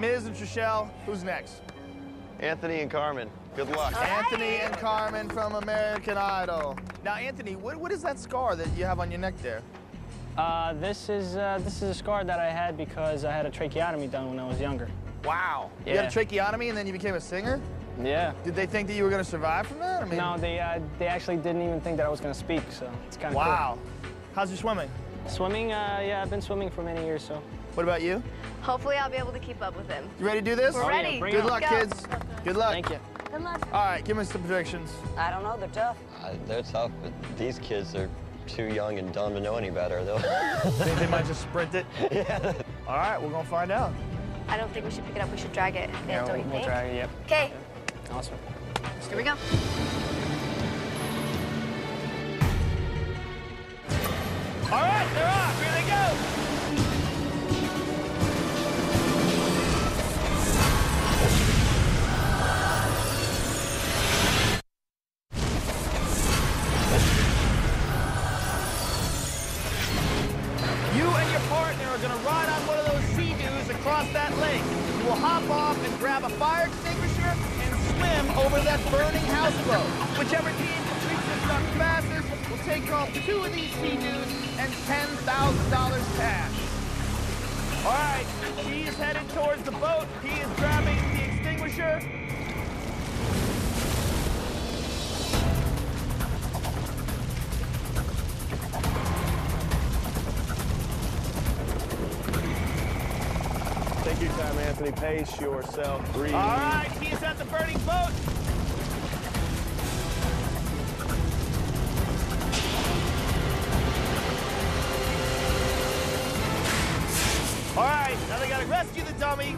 Miz and Trishelle, who's next? Anthony and Carmen, good luck. Anthony and Carmen from American Idol. Now, Anthony, what, what is that scar that you have on your neck there? Uh, this is uh, this is a scar that I had because I had a tracheotomy done when I was younger. Wow. You had a tracheotomy and then you became a singer? Yeah. Did they think that you were going to survive from that? I mean, No, they uh, they actually didn't even think that I was gonna speak, so it's kind of Wow. How's your swimming? Swimming, uh, yeah, I've been swimming for many years, so. What about you? Hopefully, I'll be able to keep up with him. You ready to do this? We're Oh, yeah, ready. Good luck, Go. kids. Good luck. Thank you. Good luck. All right, give me some predictions. I don't know, they're tough. Uh, they're tough, but these kids are too young and dumb to know any better. They'll Think they might just sprint it? yeah. All right, we're going to find out. I don't think we should pick it up. We should drag it. Yeah, don't we'll, you we'll think? try it, yep. Okay, Awesome. here we go. All right, partner are going to ride on one of those sea-doos across that lake. You will hop off and grab a fire extinguisher and swim over that burning houseboat. Whichever team completes this run fastest will take off two of these sea-doos and $10,000 cash. All right, she is headed towards the boat. He Take your time, Anthony. Pace yourself. Breathe. All right, he is at the burning boat. All right, now they gotta rescue the dummy.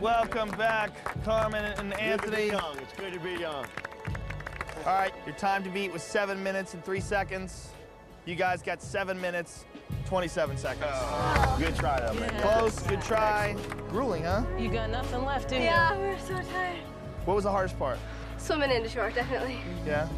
Welcome back, Carmen and Good to be Anthony. young. It's good to be young. All right, your time to beat was seven minutes and three seconds. You guys got seven minutes, 27 seconds. Oh, good try, though, man. Close, good try. Grueling, huh? You got nothing left, do you? Yeah, we're so tired. What was the hardest part? Swimming into shore, definitely. Yeah?